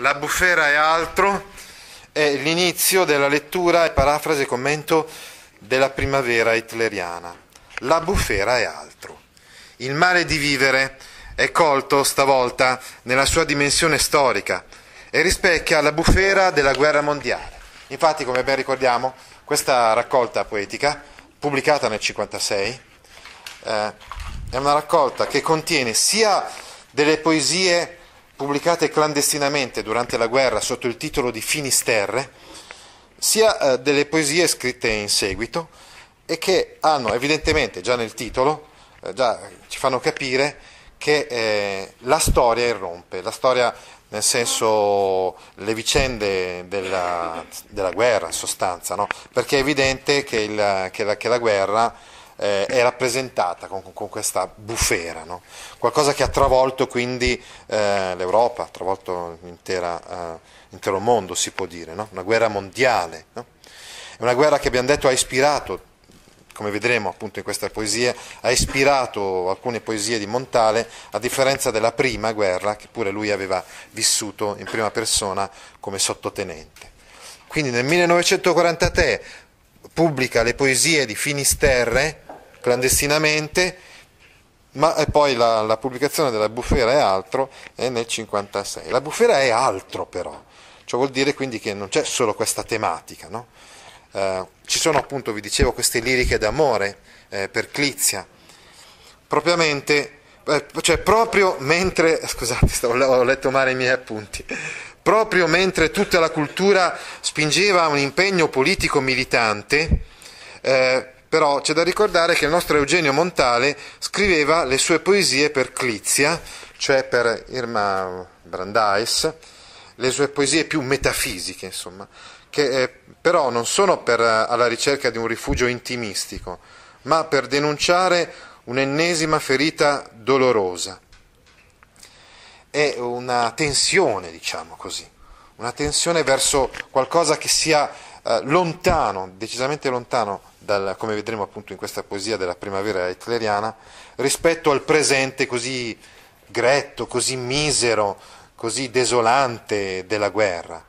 La bufera e altro è l'inizio della lettura e parafrasi e commento della primavera hitleriana. La bufera e altro. Il male di vivere è colto stavolta nella sua dimensione storica e rispecchia la bufera della guerra mondiale. Infatti, come ben ricordiamo, questa raccolta poetica, pubblicata nel 1956, eh, è una raccolta che contiene sia delle poesie pubblicate clandestinamente durante la guerra sotto il titolo di Finisterre, sia eh, delle poesie scritte in seguito e che hanno evidentemente già nel titolo, eh, già ci fanno capire che eh, la storia irrompe, la storia nel senso le vicende della, della guerra in sostanza, no? perché è evidente che, il, che, la, che la guerra eh, è rappresentata con, con questa bufera, no? qualcosa che ha travolto quindi eh, l'Europa, ha travolto l'intero eh, mondo, si può dire, no? una guerra mondiale. No? È una guerra che abbiamo detto ha ispirato, come vedremo appunto in queste poesie, ha ispirato alcune poesie di Montale, a differenza della prima guerra che pure lui aveva vissuto in prima persona come sottotenente. Quindi nel 1943 pubblica le poesie di Finisterre, clandestinamente, ma poi la, la, pubblicazione della bufera è altro è nel 1956. La bufera è altro però, ciò vuol dire quindi che non c'è solo questa tematica, no? eh, ci sono appunto, vi dicevo, queste liriche d'amore eh, per Clizia, propriamente, eh, cioè proprio mentre, scusate, stavo, ho letto male i miei appunti, proprio mentre tutta la cultura spingeva a un impegno politico militante, eh, però c'è da ricordare che il nostro Eugenio Montale scriveva le sue poesie per Clizia, cioè per Irma Brandeis, le sue poesie più metafisiche, insomma, che eh, però non sono per, alla ricerca di un rifugio intimistico, ma per denunciare un'ennesima ferita dolorosa. È una tensione, diciamo così, una tensione verso qualcosa che sia eh, lontano, decisamente lontano dal, come vedremo appunto in questa poesia della primavera hitleriana, rispetto al presente così gretto, così misero, così desolante della guerra.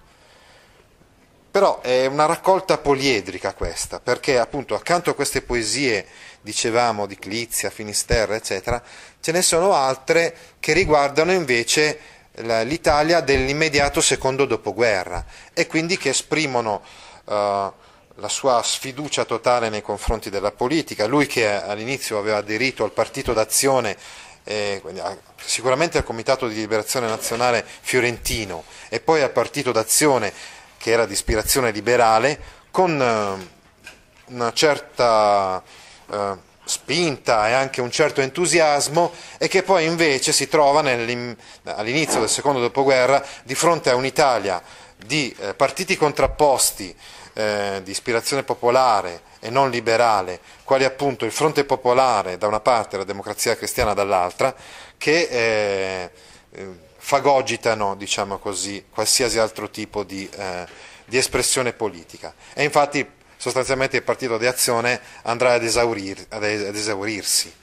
Però è una raccolta poliedrica questa, perché appunto accanto a queste poesie, dicevamo, di Clizia, Finisterre, eccetera, ce ne sono altre che riguardano invece l'Italia dell'immediato secondo dopoguerra e quindi che esprimono la sua sfiducia totale nei confronti della politica, lui che all'inizio aveva aderito al Partito d'Azione, eh, sicuramente al Comitato di Liberazione Nazionale fiorentino e poi al Partito d'Azione che era di ispirazione liberale, con eh, una certa eh, spinta e anche un certo entusiasmo e che poi invece si trova all'inizio del secondo dopoguerra di fronte a un'Italia di eh, partiti contrapposti eh, di ispirazione popolare e non liberale, quali appunto il Fronte Popolare da una parte e la Democrazia Cristiana dall'altra, che eh, fagogitano, diciamo così, qualsiasi altro tipo di, eh, di, espressione politica. E infatti sostanzialmente il partito di azione andrà ad, esaurir, ad esaurirsi.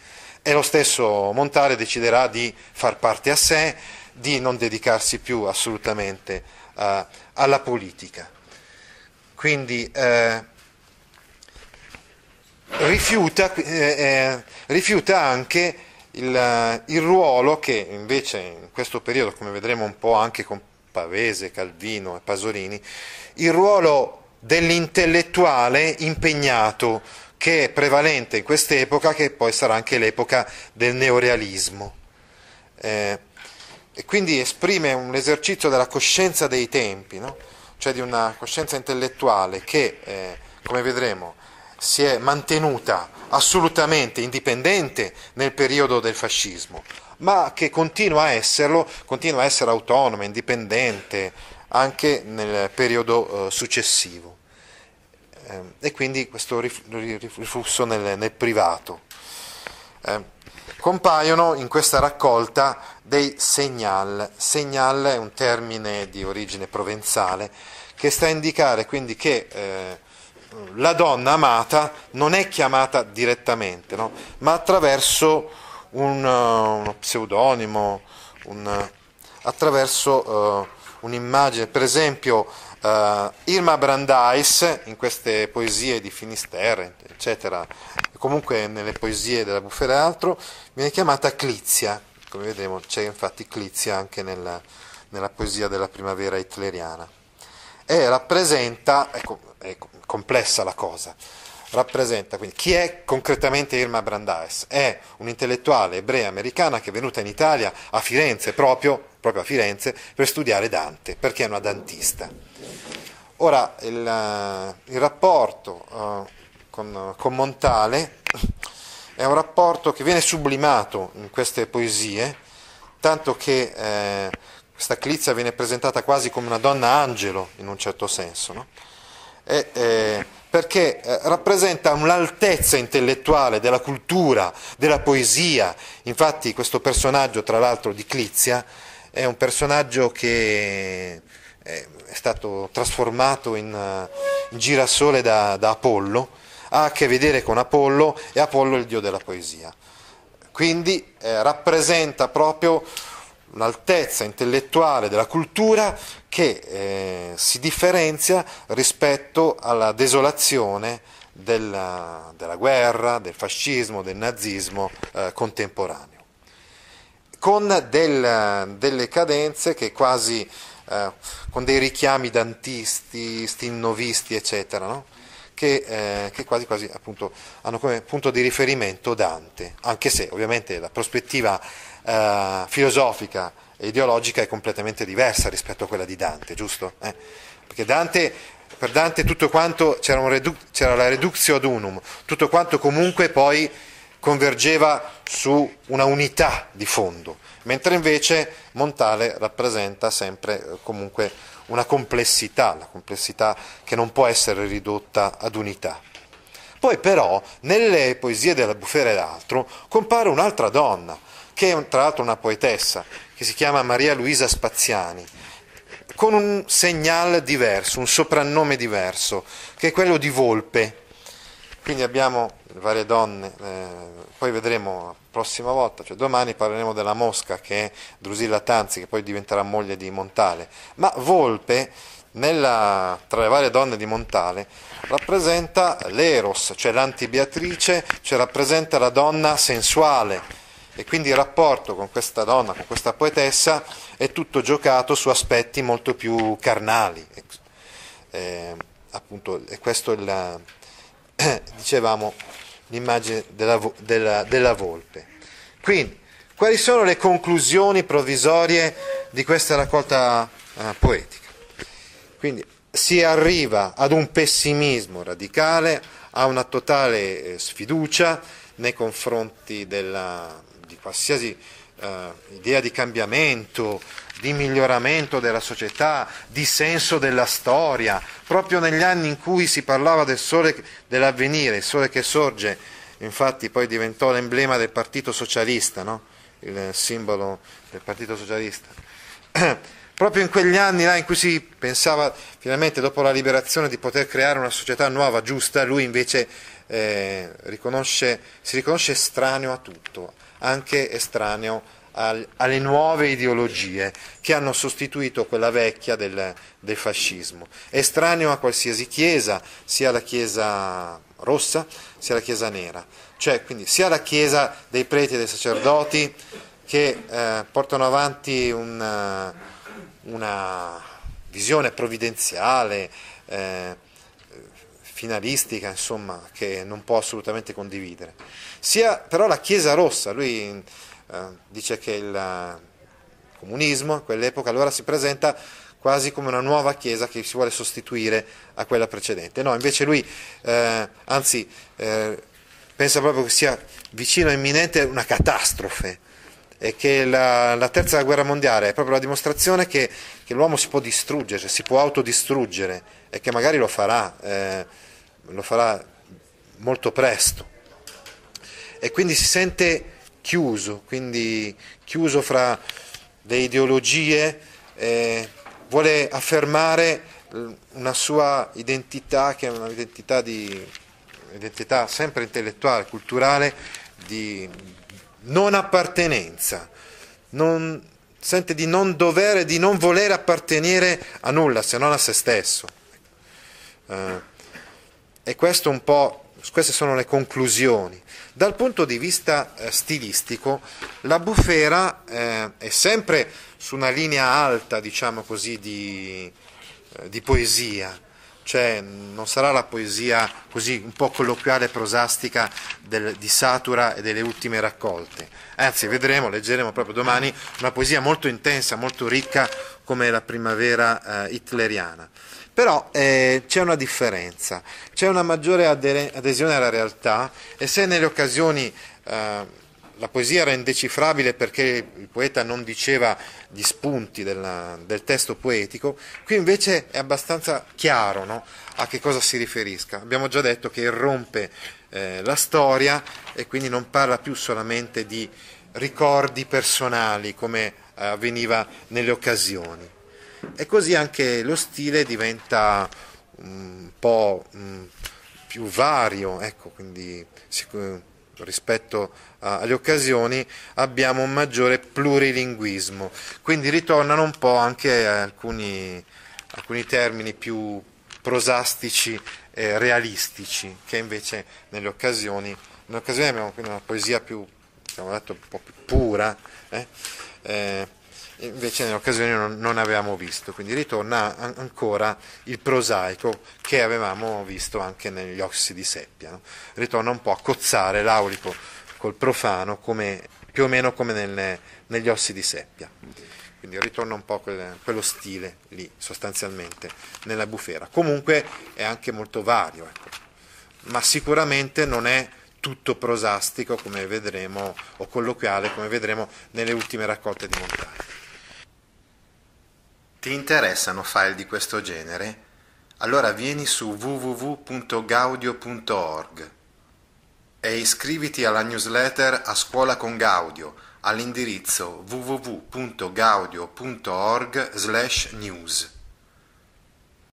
E lo stesso Montale deciderà di far parte a sé, di non dedicarsi più assolutamente eh, alla politica. Quindi eh, rifiuta, eh, eh, rifiuta, anche il, il, ruolo che invece in questo periodo, come vedremo un po' anche con Pavese, Calvino e Pasolini, il ruolo dell'intellettuale impegnato che è prevalente in quest'epoca, che poi sarà anche l'epoca del neorealismo. Eh, e quindi esprime un esercizio della coscienza dei tempi, no? Cioè di una coscienza intellettuale che, eh, come vedremo, si è mantenuta assolutamente indipendente nel periodo del fascismo, ma che continua a esserlo, continua a essere autonoma, indipendente anche nel periodo eh, successivo. Eh, e quindi questo riflusso nel, nel privato. Eh, compaiono in questa raccolta dei segnal. Segnal è un termine di origine provenzale che sta a indicare quindi che eh, la donna amata non è chiamata direttamente, no? ma attraverso un, uh, uno pseudonimo, un, attraverso uh, un'immagine, per esempio uh, Irma Brandeis in queste poesie di Finisterre, eccetera, comunque nelle poesie della Bufera altro, viene chiamata Clizia, come vedremo c'è infatti Clizia anche nella, nella poesia della primavera hitleriana, e rappresenta, ecco, è complessa la cosa, rappresenta quindi chi è concretamente Irma Brandeis? È un'intellettuale ebrea americana che è venuta in Italia a Firenze proprio, proprio a Firenze per studiare Dante, perché è una dantista. Ora il, il rapporto uh, con, con Montale è un rapporto che viene sublimato in queste poesie, tanto che eh, questa Clizia viene presentata quasi come una donna angelo in un certo senso. No? E, eh, perché eh, rappresenta un'altezza intellettuale della cultura, della poesia. Infatti questo personaggio, tra l'altro di Clizia, è un personaggio che è stato trasformato in, in girasole da, da, Apollo, ha a che vedere con Apollo e Apollo è il dio della poesia. Quindi eh, rappresenta proprio un'altezza intellettuale della cultura che eh, si differenzia rispetto alla desolazione della, della, guerra, del fascismo, del nazismo eh, contemporaneo, con del, delle cadenze che quasi, eh, con dei richiami dantisti, stinnovisti, eccetera, no? Che, eh, che, quasi quasi appunto hanno come punto di riferimento Dante, anche se ovviamente la prospettiva eh, filosofica e ideologica è completamente diversa rispetto a quella di Dante, giusto? Eh? Perché Dante, per Dante tutto quanto c'era, redu- c'era la reductio ad unum, tutto quanto comunque poi convergeva su una unità di fondo, mentre invece Montale rappresenta sempre eh, comunque una complessità, la complessità che non può essere ridotta ad unità. Poi però nelle poesie della Bufera ed altro compare un'altra donna, che è tra l'altro una poetessa, che si chiama Maria Luisa Spaziani, con un segnale diverso, un soprannome diverso, che è quello di Volpe. Quindi abbiamo varie donne, eh, poi vedremo la prossima volta, cioè domani parleremo della Mosca che è Drusilla Tanzi, che poi diventerà moglie di Montale, ma Volpe nella, tra le varie donne di Montale rappresenta l'Eros, cioè l'antibeatrice, cioè rappresenta la donna sensuale, e quindi il rapporto con questa donna, con questa poetessa, è tutto giocato su aspetti molto più carnali. Eh, appunto, e questo è il, dicevamo, l'immagine della, della, della volpe. Quindi, quali sono le conclusioni provvisorie di questa raccolta eh, poetica? Quindi si arriva ad un pessimismo radicale, a una totale eh, sfiducia nei confronti della, di qualsiasi eh, idea di cambiamento, di miglioramento della società, di senso della storia, proprio negli anni in cui si parlava del sole dell'avvenire, il sole che sorge, infatti poi diventò l'emblema del Partito Socialista, no? il simbolo del Partito Socialista. Proprio in quegli anni là in cui si pensava finalmente dopo la liberazione di poter creare una società nuova, giusta, lui invece eh, riconosce, si riconosce estraneo a tutto, anche estraneo alle nuove ideologie che hanno sostituito quella vecchia del, del fascismo. Estraneo a qualsiasi chiesa, sia la chiesa rossa sia la chiesa nera, cioè quindi sia la chiesa dei preti e dei sacerdoti che eh, portano avanti una, una visione provvidenziale, eh, finalistica, insomma, che non può assolutamente condividere. Sia però la Chiesa Rossa, lui eh, dice che il comunismo a quell'epoca allora si presenta quasi come una nuova Chiesa che si vuole sostituire a quella precedente. No, invece lui, eh, anzi, eh, pensa proprio che sia vicino e imminente una catastrofe e che la, la, terza guerra mondiale è proprio la dimostrazione che, che, l'uomo si può distruggere, si può autodistruggere e che magari lo farà. Eh, lo farà molto presto. E quindi si sente chiuso, quindi chiuso fra le ideologie, eh, vuole affermare una sua identità che è un'identità sempre intellettuale, culturale, di non appartenenza, non, sente di non dovere, di non volere appartenere a nulla se non a se stesso. Eh, e questo un po', queste sono le conclusioni. Dal punto di vista eh, stilistico, la bufera eh, è sempre su una linea alta, diciamo così, di, eh, di poesia, cioè non sarà la poesia così un po' colloquiale prosastica del, di Satura e delle ultime raccolte. Anzi, vedremo, leggeremo proprio domani una poesia molto intensa, molto ricca come la primavera eh, hitleriana. Però eh, c'è una differenza, c'è una maggiore adesione alla realtà e se nelle occasioni eh, la poesia era indecifrabile perché il poeta non diceva gli spunti della, del testo poetico, qui invece è abbastanza chiaro no? a che cosa si riferisca. Abbiamo già detto che irrompe eh, la storia e quindi non parla più solamente di ricordi personali come eh, avveniva nelle occasioni e così anche lo stile diventa un po' più vario, ecco, quindi rispetto alle occasioni abbiamo un maggiore plurilinguismo, quindi ritornano un po' anche alcuni, alcuni termini più prosastici e realistici che invece nelle occasioni, nelle occasioni abbiamo una poesia più, abbiamo detto, un po' più pura, eh? Eh, invece nelle occasioni non, non avevamo visto, quindi ritorna an- ancora il prosaico che avevamo visto anche negli ossi di seppia, no? ritorna un po' a cozzare l'aulico col profano come, più o meno come nelle, negli ossi di seppia. Quindi ritorna un po' quel, quello stile lì sostanzialmente nella bufera. Comunque è anche molto vario, ecco. ma sicuramente non è tutto prosastico come vedremo o colloquiale come vedremo nelle ultime raccolte di montagna. Ti interessano file di questo genere? Allora vieni su www.gaudio.org e iscriviti alla newsletter A Scuola con Gaudio all'indirizzo www.gaudio.org/news.